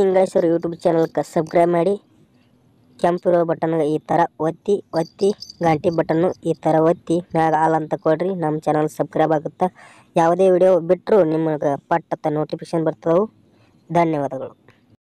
ಅಮ್ಮೋಗಿ YouTube ಚಾನಲ್ಗೆ subscribe ಮಾಡಿ? ಕೆಂಪಿರೋ button ಈ ಥರ ಒತ್ತಿ ಒತ್ತಿ ಗಂಟೆ ಬಟನ್ನು ಈ ಥರ ಒತ್ತಿ, ಮ್ಯಾಗ ಆಲ್ ಅಂತ ಕೊಡ್ರಿ ನಮ್ಮ ಚಾನಲ್ ಸಬ್ಸ್ಕ್ರೈಬ್ ಆಗುತ್ತೆ? ಯಾವುದೇ ವಿಡಿಯೋ ಬಿಟ್ಟರು ನಿಮಗೆ ಪಟ್ಟತ್ತ ನೋಟಿಫಿಕೇಶನ್ ಬರ್ತದವು. ಧನ್ಯವಾದಗಳು.